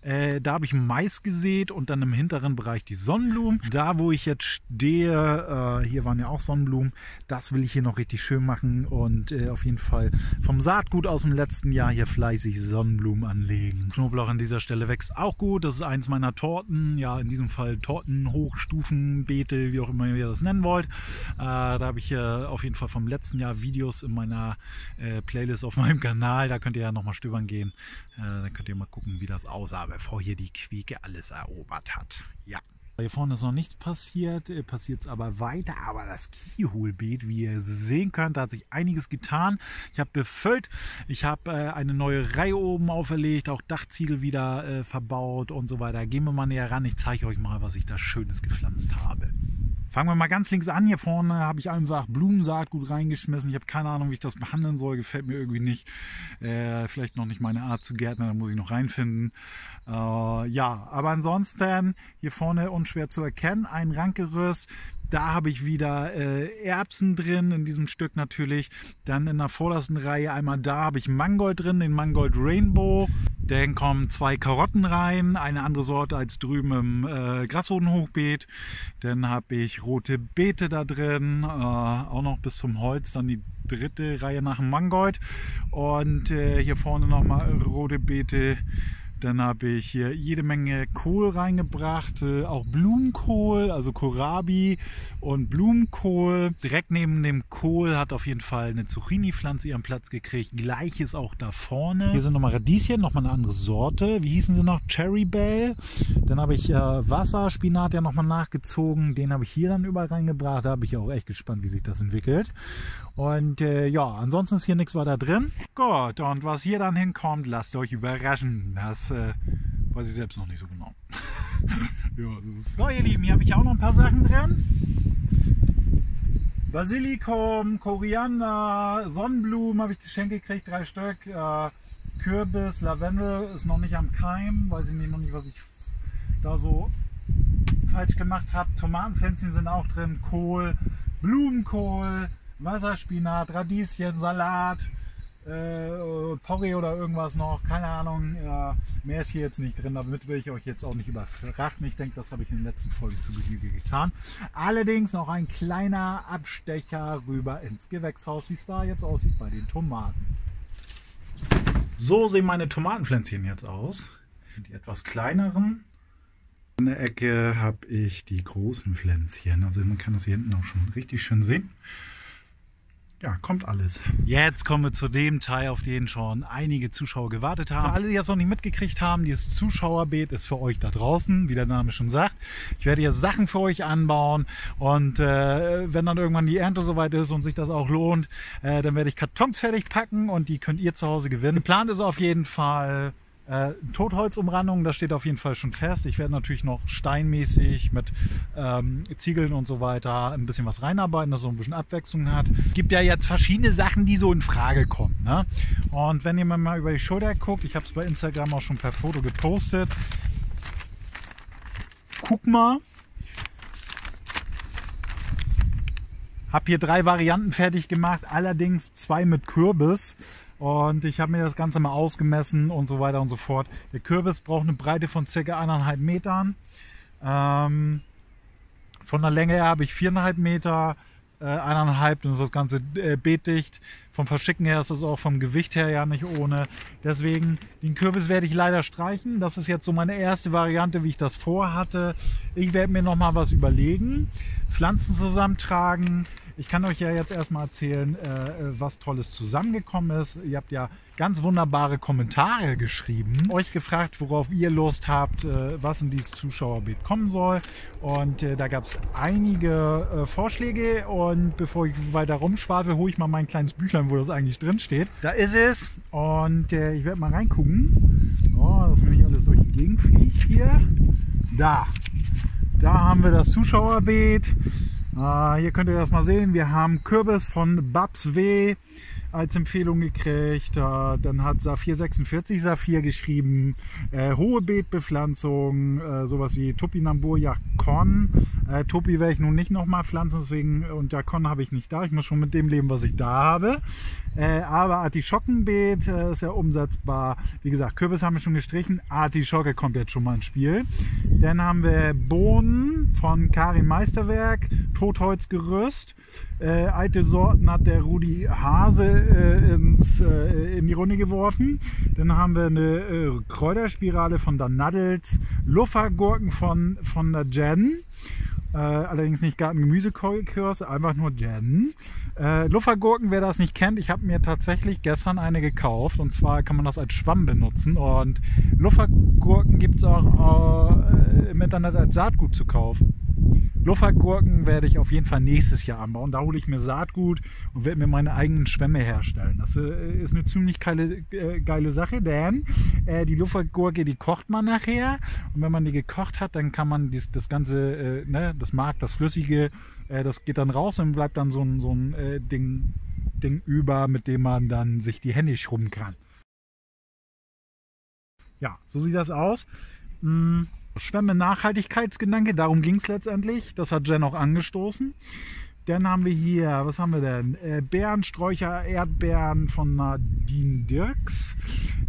A: Äh, da habe ich Mais gesät und dann im hinteren Bereich die Sonnenblumen. Da, wo ich jetzt stehe, äh, hier waren ja auch Sonnenblumen, das will ich hier noch richtig schön machen und äh, auf jeden Fall vom Saatgut aus dem letzten Jahr hier fleißig Sonnenblumen anlegen. Knoblauch an dieser Stelle wächst auch gut. Das ist eins meiner Torten, ja in diesem Fall Tortenhochstufenbeete, wie auch immer ihr das nennen wollt. Äh, da habe ich auf jeden Fall vom letzten Jahr Videos in meiner äh, Playlist auf meinem Kanal. Da könnt ihr ja nochmal stöbern gehen. Äh, dann könnt ihr mal gucken, wie das aussah, bevor hier die Quieke alles erobert hat. Ja. Hier vorne ist noch nichts passiert, äh, passiert es aber weiter. Aber das Kiehulbeet, wie ihr sehen könnt, da hat sich einiges getan. Ich habe befüllt, ich habe äh, eine neue Reihe oben auferlegt, auch Dachziegel wieder äh, verbaut und so weiter. Gehen wir mal näher ran, ich zeige euch mal, was ich da Schönes gepflanzt habe. Fangen wir mal ganz links an. Hier vorne habe ich einfach Blumensaatgut reingeschmissen. Ich habe keine Ahnung, wie ich das behandeln soll. Gefällt mir irgendwie nicht. Äh, vielleicht noch nicht meine Art zu gärtnern, da muss ich noch reinfinden. Äh, ja, aber ansonsten hier vorne unschwer zu erkennen. Ein Rankgerüst da habe ich wieder äh, Erbsen drin, in diesem Stück natürlich. Dann in der vordersten Reihe einmal da habe ich Mangold drin, den Mangold Rainbow. Dann kommen zwei Karotten rein, eine andere Sorte als drüben im äh, Grasbodenhochbeet. Dann habe ich rote Beete da drin, äh, auch noch bis zum Holz. Dann die dritte Reihe nach dem Mangold. Und äh, hier vorne nochmal rote Beete dann habe ich hier jede Menge Kohl reingebracht, äh, auch Blumenkohl, also Kohlrabi und Blumenkohl. Direkt neben dem Kohl hat auf jeden Fall eine Zucchini-Pflanze ihren Platz gekriegt. Gleiches auch da vorne. Hier sind nochmal Radieschen, nochmal eine andere Sorte. Wie hießen sie noch? Cherry Bell. Dann habe ich äh, Wasserspinat ja nochmal nachgezogen. Den habe ich hier dann überall reingebracht. Da habe ich auch echt gespannt, wie sich das entwickelt. Und äh, ja, ansonsten ist hier nichts weiter drin. Gut, und was hier dann hinkommt, lasst euch überraschen. Das äh, weiß ich selbst noch nicht so genau. ja, so, ihr Lieben, hier habe ich auch noch ein paar Sachen drin. Basilikum, Koriander, Sonnenblumen habe ich Geschenke gekriegt, drei Stück. Äh, Kürbis, Lavendel ist noch nicht am Keim, weiß ich noch nicht, was ich da so falsch gemacht habe. Tomatenpflänzchen sind auch drin, Kohl, Blumenkohl, Wasserspinat, Radieschen, Salat, äh, Porree oder irgendwas noch, keine Ahnung. Äh, mehr ist hier jetzt nicht drin, damit will ich euch jetzt auch nicht überfrachten. Ich denke, das habe ich in der letzten Folge zu Genüge getan. Allerdings noch ein kleiner Abstecher rüber ins Gewächshaus, wie es da jetzt aussieht bei den Tomaten. So sehen meine Tomatenpflänzchen jetzt aus. Das sind die etwas kleineren. In der Ecke habe ich die großen Pflänzchen. Also man kann das hier hinten auch schon richtig schön sehen ja, kommt alles. Jetzt kommen wir zu dem Teil, auf den schon einige Zuschauer gewartet haben. Für alle, die jetzt noch nicht mitgekriegt haben, dieses Zuschauerbeet ist für euch da draußen, wie der Name schon sagt. Ich werde hier Sachen für euch anbauen und äh, wenn dann irgendwann die Ernte soweit ist und sich das auch lohnt, äh, dann werde ich Kartons fertig packen und die könnt ihr zu Hause gewinnen. Geplant ist auf jeden Fall äh, Totholzumrandung, das steht auf jeden Fall schon fest. Ich werde natürlich noch steinmäßig mit ähm, Ziegeln und so weiter ein bisschen was reinarbeiten, dass es so ein bisschen Abwechslung hat. Es gibt ja jetzt verschiedene Sachen, die so in Frage kommen. Ne? Und wenn ihr mal über die Schulter guckt, ich habe es bei Instagram auch schon per Foto gepostet. Guck mal. Habe hier drei Varianten fertig gemacht, allerdings zwei mit Kürbis. Und ich habe mir das Ganze mal ausgemessen und so weiter und so fort. Der Kürbis braucht eine Breite von ca. 1,5 Metern. Ähm, von der Länge her habe ich 4,5 Meter, äh, 1,5, dann ist das Ganze äh, beetdicht. vom Verschicken her ist das auch vom Gewicht her ja nicht ohne. Deswegen, den Kürbis werde ich leider streichen. Das ist jetzt so meine erste Variante, wie ich das vorhatte. Ich werde mir noch mal was überlegen. Pflanzen zusammentragen. Ich kann euch ja jetzt erstmal erzählen, äh, was Tolles zusammengekommen ist. Ihr habt ja ganz wunderbare Kommentare geschrieben, euch gefragt, worauf ihr Lust habt, äh, was in dieses Zuschauerbild kommen soll. Und äh, da gab es einige äh, Vorschläge. Und bevor ich weiter rumschwafel, hole ich mal mein kleines Büchlein, wo das eigentlich drin steht. Da ist es. Und äh, ich werde mal reingucken. Oh, dass mir nicht alles durch die Gegend fliegt hier. Da. Da haben wir das Zuschauerbeet. Uh, hier könnt ihr das mal sehen. Wir haben Kürbis von Babs W als Empfehlung gekriegt. Dann hat Saphir46 Saphir geschrieben. Uh, hohe Beetbepflanzung, äh, sowas wie Topinambur Jakon. Äh, Topi werde ich nun nicht nochmal pflanzen, deswegen und Jakon habe ich nicht da. Ich muss schon mit dem leben, was ich da habe. Äh, aber Artischockenbeet äh, ist ja umsetzbar. Wie gesagt, Kürbis haben wir schon gestrichen. Artischocke kommt jetzt schon mal ins Spiel. Dann haben wir Bohnen von Karin Meisterwerk, Totholzgerüst. Äh, alte Sorten hat der Rudi Hase äh, ins, äh, in die Runde geworfen. Dann haben wir eine äh, Kräuterspirale von der Naddels, Luffergurken von, von der Jen. Äh, allerdings nicht Garten-Gemüsekurs, einfach nur Jen. Äh, Luffergurken, wer das nicht kennt, ich habe mir tatsächlich gestern eine gekauft. Und zwar kann man das als Schwamm benutzen. Und Luffergurken gibt es auch äh, im Internet als Saatgut zu kaufen. Luffergurken werde ich auf jeden Fall nächstes Jahr anbauen. Da hole ich mir Saatgut und werde mir meine eigenen Schwämme herstellen. Das äh, ist eine ziemlich geile, äh, geile Sache, denn äh, die Luffergurke, die kocht man nachher. Und wenn man die gekocht hat, dann kann man dies, das ganze, ne, das Mark, das Flüssige, das geht dann raus und bleibt dann so ein, so ein Ding, Ding über, mit dem man dann sich die Hände schrubben kann. Ja, so sieht das aus. Hm. Schwemme-Nachhaltigkeitsgedanke, darum ging es letztendlich. Das hat Jen auch angestoßen. Dann haben wir hier, was haben wir denn? Äh, Bärensträucher, Erdbeeren von Nadine Dirks.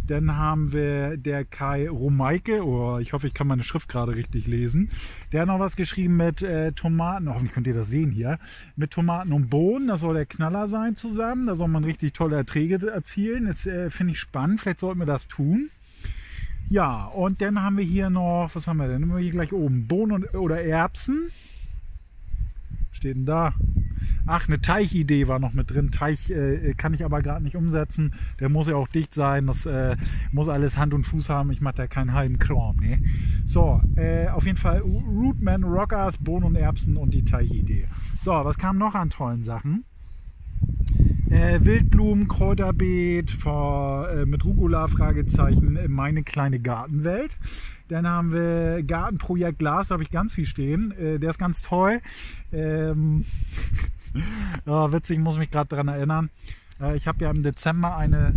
A: Dann haben wir der Kai Romeike, oh, ich hoffe, ich kann meine Schrift gerade richtig lesen. Der hat noch was geschrieben mit äh, Tomaten, hoffentlich könnt ihr das sehen hier, mit Tomaten und Bohnen. Das soll der Knaller sein zusammen. Da soll man richtig tolle Erträge erzielen. Das äh, finde ich spannend. Vielleicht sollten wir das tun. Ja, und dann haben wir hier noch, was haben wir denn? Nehmen wir hier gleich oben, Bohnen oder Erbsen. Steht denn da? Ach, eine Teichidee war noch mit drin. Teich äh, kann ich aber gerade nicht umsetzen. Der muss ja auch dicht sein. Das äh, muss alles Hand und Fuß haben. Ich mache da keinen halben Kram. Ne? So, äh, auf jeden Fall Rootman, Rockers, Bohnen und Erbsen und die Teichidee. So, was kam noch an tollen Sachen? Äh, Wildblumen, Kräuterbeet vor, äh, mit Rucola, Fragezeichen, meine kleine Gartenwelt. Dann haben wir Gartenprojekt Glas, da habe ich ganz viel stehen. Äh, der ist ganz toll. Ähm, oh, witzig, muss mich gerade daran erinnern. Äh, ich habe ja im Dezember eine,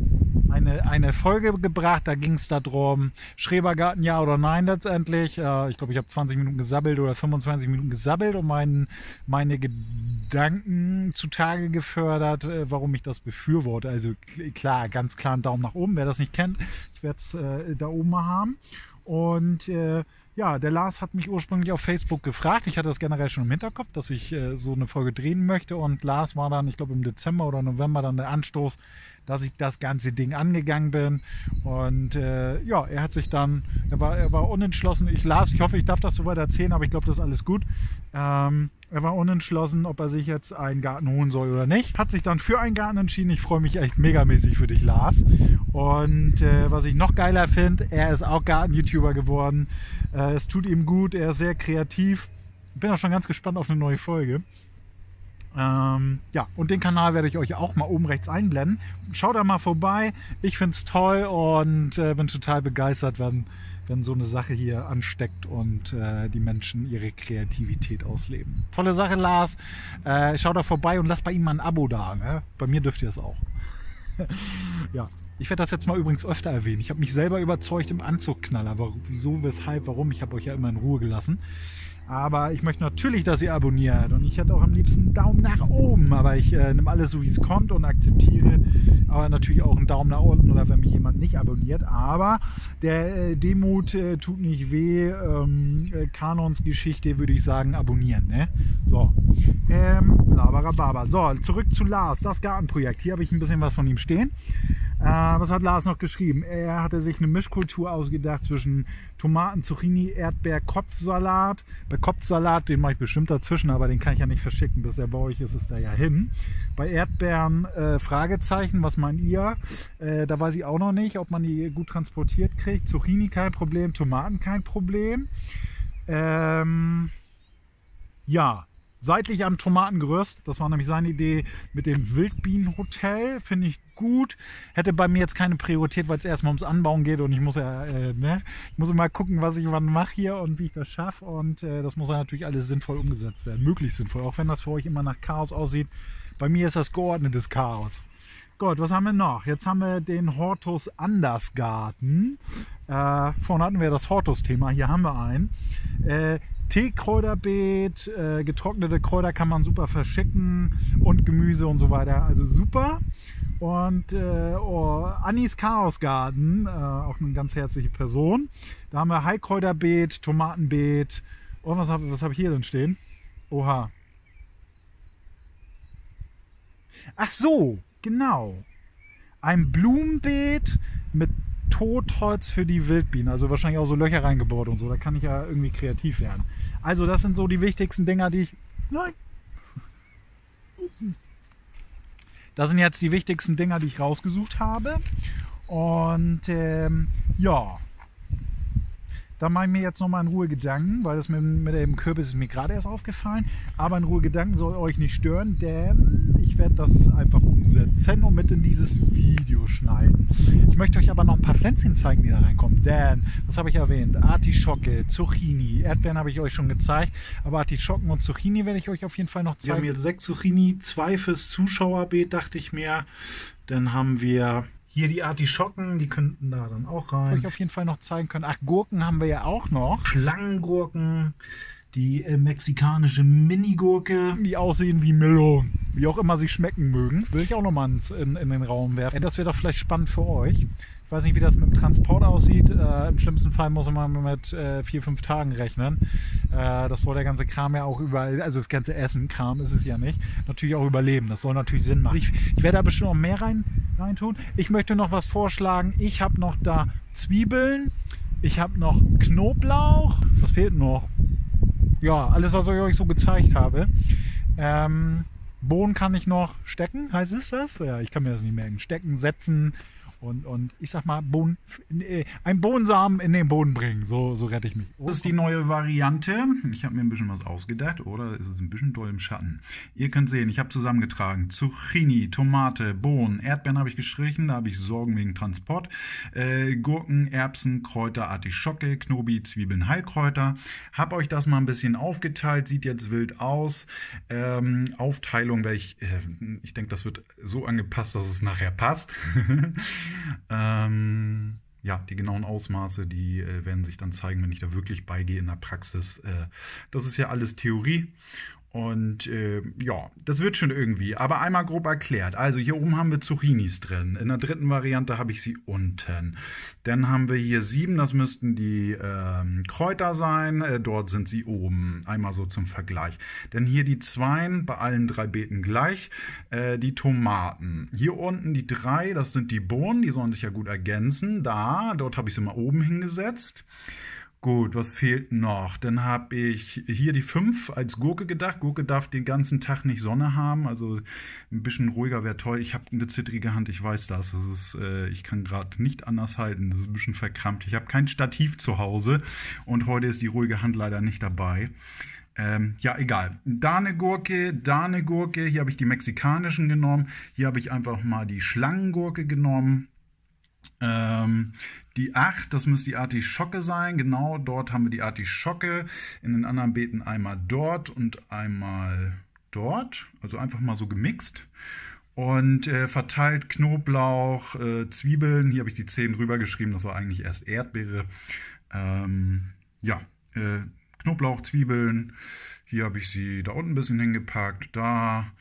A: eine, eine Folge gebracht, da ging es darum, Schrebergarten ja oder nein letztendlich. Äh, ich glaube, ich habe 20 Minuten gesabbelt oder 25 Minuten gesabbelt und mein, meine Gedanken zutage gefördert, äh, warum ich das befürworte. Also klar, ganz klar einen Daumen nach oben. Wer das nicht kennt, ich werde es äh, da oben mal haben. Und äh, ja, der Lars hat mich ursprünglich auf Facebook gefragt. Ich hatte das generell schon im Hinterkopf, dass ich äh, so eine Folge drehen möchte. Und Lars war dann, ich glaube im Dezember oder November dann der Anstoß, dass ich das ganze Ding angegangen bin. Und äh, ja, er hat sich dann, er war, er war unentschlossen. Ich las, ich hoffe, ich darf das soweit erzählen, aber ich glaube, das ist alles gut. Ähm, er war unentschlossen, ob er sich jetzt einen Garten holen soll oder nicht. Hat sich dann für einen Garten entschieden. Ich freue mich echt megamäßig für dich, Lars. Und äh, was ich noch geiler finde, er ist auch Garten-YouTuber geworden. Äh, es tut ihm gut, er ist sehr kreativ. Bin auch schon ganz gespannt auf eine neue Folge. Ähm, ja, und den Kanal werde ich euch auch mal oben rechts einblenden. Schaut da mal vorbei. Ich finde es toll und äh, bin total begeistert, wenn, wenn so eine Sache hier ansteckt und äh, die Menschen ihre Kreativität ausleben. Tolle Sache, Lars. Äh, schaut da vorbei und lasst bei ihm mal ein Abo da. Ne? Bei mir dürft ihr es auch. ja, ich werde das jetzt mal übrigens öfter erwähnen. Ich habe mich selber überzeugt im Anzugknaller. Wieso, weshalb, warum? Ich habe euch ja immer in Ruhe gelassen. Aber ich möchte natürlich, dass ihr abonniert. Und ich hätte auch am liebsten einen Daumen nach oben. Aber ich äh, nehme alles so, wie es kommt und akzeptiere. Aber natürlich auch einen Daumen nach unten oder wenn mich jemand nicht abonniert. Aber der äh, Demut äh, tut nicht weh. Ähm, äh, Kanons Geschichte würde ich sagen, abonnieren. Ne? So, Ähm, Labarababa. So, zurück zu Lars, das Gartenprojekt. Hier habe ich ein bisschen was von ihm stehen. Äh, was hat Lars noch geschrieben? Er hatte sich eine Mischkultur ausgedacht zwischen Tomaten, Zucchini, Erdbeer, Kopfsalat. Bei Kopfsalat, den mache ich bestimmt dazwischen, aber den kann ich ja nicht verschicken, bis er bei euch ist, ist er ja hin. Bei Erdbeeren äh, Fragezeichen, was meint ihr? Äh, da weiß ich auch noch nicht, ob man die gut transportiert kriegt. Zucchini kein Problem, Tomaten kein Problem. Ähm, ja, seitlich am Tomatengerüst. Das war nämlich seine Idee mit dem Wildbienenhotel. Finde ich gut. Hätte bei mir jetzt keine Priorität, weil es erstmal ums Anbauen geht und ich muss ja, äh, ne? Ich muss immer gucken, was ich wann mache hier und wie ich das schaffe. Und äh, das muss ja natürlich alles sinnvoll umgesetzt werden. Möglichst sinnvoll. Auch wenn das für euch immer nach Chaos aussieht. Bei mir ist das geordnetes Chaos. Gut, was haben wir noch? Jetzt haben wir den Hortus Andersgarten. Äh, vorne hatten wir das Hortus-Thema. Hier haben wir einen. Äh, Teekräuterbeet, äh, getrocknete Kräuter kann man super verschicken und Gemüse und so weiter. Also super. Und äh, oh, Annis Chaosgarten, äh, auch eine ganz herzliche Person. Da haben wir Heilkräuterbeet, Tomatenbeet. Und was habe was hab ich hier denn stehen? Oha. Ach so, genau. Ein Blumenbeet mit Totholz für die Wildbienen. Also wahrscheinlich auch so Löcher reingebaut und so. Da kann ich ja irgendwie kreativ werden. Also das sind so die wichtigsten Dinger, die ich... Nein. Das sind jetzt die wichtigsten Dinger, die ich rausgesucht habe. Und ähm, ja, da mache ich mir jetzt nochmal in Ruhe Gedanken, weil das mit, mit dem Kürbis ist mir gerade erst aufgefallen. Aber in Ruhe Gedanken soll euch nicht stören, denn ich werde das einfach umsetzen und mit in dieses Video schneiden. Ich möchte euch aber noch ein paar Pflänzchen zeigen, die da reinkommen. Denn, das habe ich erwähnt, Artischocke, Zucchini, Erdbeeren habe ich euch schon gezeigt. Aber Artischocken und Zucchini werde ich euch auf jeden Fall noch zeigen. Wir haben jetzt sechs Zucchini, zwei fürs Zuschauerbeet, dachte ich mir. Dann haben wir hier die Artischocken, die könnten da dann auch rein. Euch auf jeden Fall noch zeigen können. Ach, Gurken haben wir ja auch noch. Schlangengurken, die äh, mexikanische Minigurke, die aussehen wie Melonen. Wie auch immer sie schmecken mögen. Will ich auch noch mal in, in den Raum werfen. Das wäre doch vielleicht spannend für euch. Ich weiß nicht, wie das mit dem Transport aussieht. Äh, Im schlimmsten Fall muss man mit äh, vier, fünf Tagen rechnen. Äh, das soll der ganze Kram ja auch über, also das ganze Essen, Kram ist es ja nicht, natürlich auch überleben. Das soll natürlich Sinn machen. Ich, ich werde da bestimmt noch mehr rein, rein tun. Ich möchte noch was vorschlagen. Ich habe noch da Zwiebeln. Ich habe noch Knoblauch. Was fehlt noch? Ja, alles, was ich euch so gezeigt habe. Ähm, Bohnen kann ich noch stecken, heißt es das? Ja, ich kann mir das nicht merken. Stecken, setzen, und, und ich sag mal, Bohnen, äh, ein Bohnensamen in den Boden bringen. So, so rette ich mich. Das ist die neue Variante. Ich habe mir ein bisschen was ausgedacht, oder? Es ist ein bisschen doll im Schatten. Ihr könnt sehen, ich habe zusammengetragen Zucchini, Tomate, Bohnen, Erdbeeren habe ich gestrichen, da habe ich Sorgen wegen Transport. Äh, Gurken, Erbsen, Kräuter, Artischocke, Knobi, Zwiebeln, Heilkräuter. Habe euch das mal ein bisschen aufgeteilt, sieht jetzt wild aus. Ähm, Aufteilung, weil ich, äh, ich denke, das wird so angepasst, dass es nachher passt. Ähm, ja, die genauen Ausmaße, die äh, werden sich dann zeigen, wenn ich da wirklich beigehe in der Praxis. Äh, das ist ja alles Theorie und äh, ja, das wird schon irgendwie. Aber einmal grob erklärt. Also hier oben haben wir Zucchinis drin. In der dritten Variante habe ich sie unten. Dann haben wir hier sieben, das müssten die äh, Kräuter sein. Äh, dort sind sie oben. Einmal so zum Vergleich. Dann hier die zweien, bei allen drei Beeten gleich. Äh, die Tomaten. Hier unten die drei, das sind die Bohnen. Die sollen sich ja gut ergänzen. Da, dort habe ich sie mal oben hingesetzt. Gut, was fehlt noch? Dann habe ich hier die 5 als Gurke gedacht. Gurke darf den ganzen Tag nicht Sonne haben, also ein bisschen ruhiger wäre toll. Ich habe eine zittrige Hand, ich weiß das. das ist, äh, ich kann gerade nicht anders halten, das ist ein bisschen verkrampft. Ich habe kein Stativ zu Hause und heute ist die ruhige Hand leider nicht dabei. Ähm, ja, egal. Da eine Gurke, da eine Gurke. Hier habe ich die mexikanischen genommen. Hier habe ich einfach mal die Schlangengurke genommen. Ähm, die 8, das müsste die Artischocke sein. Genau dort haben wir die Artischocke. In den anderen Beeten einmal dort und einmal dort. Also einfach mal so gemixt. Und äh, verteilt Knoblauch, äh, Zwiebeln. Hier habe ich die 10 rübergeschrieben. Das war eigentlich erst Erdbeere. Ähm, ja, äh, Knoblauch, Zwiebeln. Hier habe ich sie da unten ein bisschen hingepackt. Da.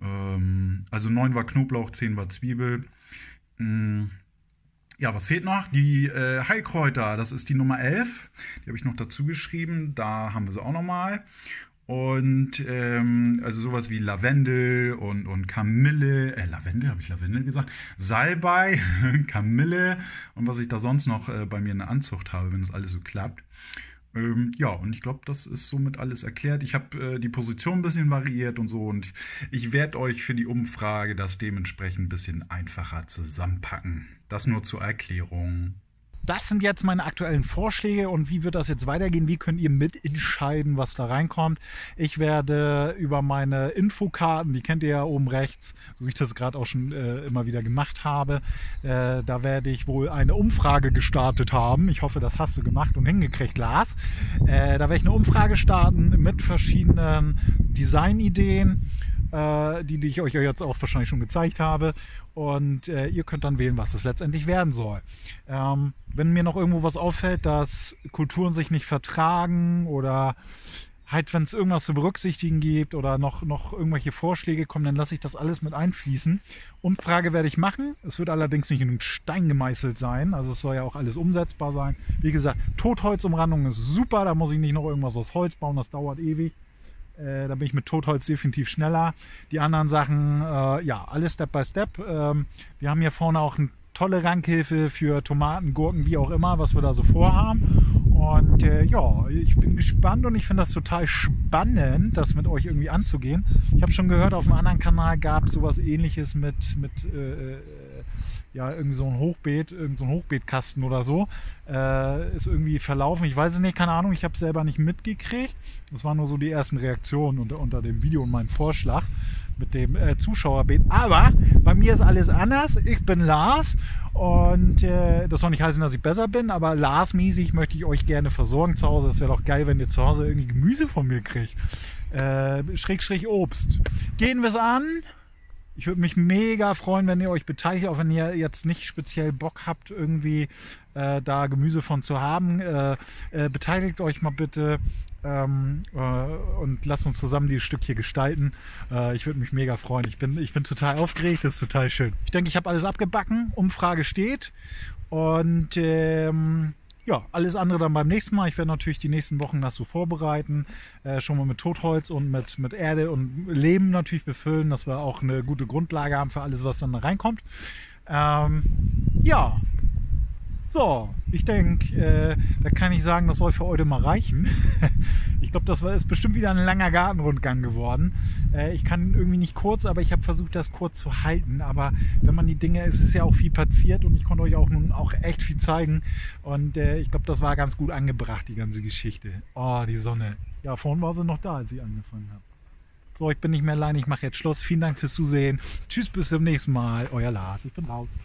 A: Ähm, also 9 war Knoblauch, 10 war Zwiebel. Mm Ja, was fehlt noch? Die äh, Heilkräuter, das ist die Nummer 11. Die habe ich noch dazu geschrieben. Da haben wir sie auch nochmal. Und ähm, also sowas wie Lavendel und, und Kamille, äh, Lavendel, habe ich Lavendel gesagt? Salbei, Kamille und was ich da sonst noch äh, bei mir in der Anzucht habe, wenn das alles so klappt. Ähm, ja, und ich glaube, das ist somit alles erklärt. Ich habe äh, die Position ein bisschen variiert und so und ich werde euch für die Umfrage das dementsprechend ein bisschen einfacher zusammenpacken. Das nur zur Erklärung das sind jetzt meine aktuellen Vorschläge und wie wird das jetzt weitergehen? Wie könnt ihr mitentscheiden, was da reinkommt? Ich werde über meine Infokarten, die kennt ihr ja oben rechts, so wie ich das gerade auch schon äh, immer wieder gemacht habe, äh, da werde ich wohl eine Umfrage gestartet haben. Ich hoffe, das hast du gemacht und hingekriegt, Lars. Äh, da werde ich eine Umfrage starten mit verschiedenen Designideen äh, die, die ich euch jetzt auch wahrscheinlich schon gezeigt habe. Und äh, ihr könnt dann wählen, was es letztendlich werden soll. Ähm, wenn mir noch irgendwo was auffällt, dass Kulturen sich nicht vertragen oder halt, wenn es irgendwas zu berücksichtigen gibt oder noch, noch irgendwelche Vorschläge kommen, dann lasse ich das alles mit einfließen. Umfrage werde ich machen. Es wird allerdings nicht in den Stein gemeißelt sein. Also es soll ja auch alles umsetzbar sein. Wie gesagt, Totholzumrandung ist super. Da muss ich nicht noch irgendwas aus Holz bauen. Das dauert ewig. Äh, da bin ich mit Totholz definitiv schneller. Die anderen Sachen, äh, ja, alles Step by Step. Ähm, wir haben hier vorne auch eine tolle Rankhilfe für Tomaten, Gurken, wie auch immer, was wir da so vorhaben. Und äh, ja, ich bin gespannt und ich finde das total spannend, das mit euch irgendwie anzugehen. Ich habe schon gehört, auf einem anderen Kanal gab es sowas ähnliches mit, mit äh, äh ja, irgendwie so ein Hochbeet, irgend so ein Hochbeetkasten oder so, äh, ist irgendwie verlaufen. Ich weiß es nicht, keine Ahnung, ich habe es selber nicht mitgekriegt. Das waren nur so die ersten Reaktionen unter, unter dem Video und meinem Vorschlag mit dem äh, Zuschauerbeet. Aber bei mir ist alles anders. Ich bin Lars und äh, das soll nicht heißen, dass ich besser bin, aber Lars-mäßig möchte ich euch gerne versorgen zu Hause. Das wäre doch geil, wenn ihr zu Hause irgendwie Gemüse von mir kriegt. Äh, Schrägstrich Obst. Gehen wir es an. Ich würde mich mega freuen, wenn ihr euch beteiligt, auch wenn ihr jetzt nicht speziell Bock habt, irgendwie äh, da Gemüse von zu haben. Äh, äh, beteiligt euch mal bitte ähm, äh, und lasst uns zusammen dieses Stück hier gestalten. Äh, ich würde mich mega freuen. Ich bin, ich bin total aufgeregt, das ist total schön. Ich denke, ich habe alles abgebacken. Umfrage steht. Und ähm, ja, alles andere dann beim nächsten Mal. Ich werde natürlich die nächsten Wochen das so vorbereiten. Äh, schon mal mit Totholz und mit, mit Erde und Leben natürlich befüllen, dass wir auch eine gute Grundlage haben für alles, was dann da reinkommt. Ähm, ja, so, ich denke, äh, da kann ich sagen, das soll für heute mal reichen. ich glaube, das ist bestimmt wieder ein langer Gartenrundgang geworden. Äh, ich kann irgendwie nicht kurz, aber ich habe versucht, das kurz zu halten. Aber wenn man die Dinge, es ist ja auch viel passiert und ich konnte euch auch nun auch echt viel zeigen. Und äh, ich glaube, das war ganz gut angebracht, die ganze Geschichte. Oh, die Sonne. Ja, vorhin war sie noch da, als ich angefangen habe. So, ich bin nicht mehr allein, ich mache jetzt Schluss. Vielen Dank fürs Zusehen. Tschüss, bis zum nächsten Mal. Euer Lars, ich bin raus.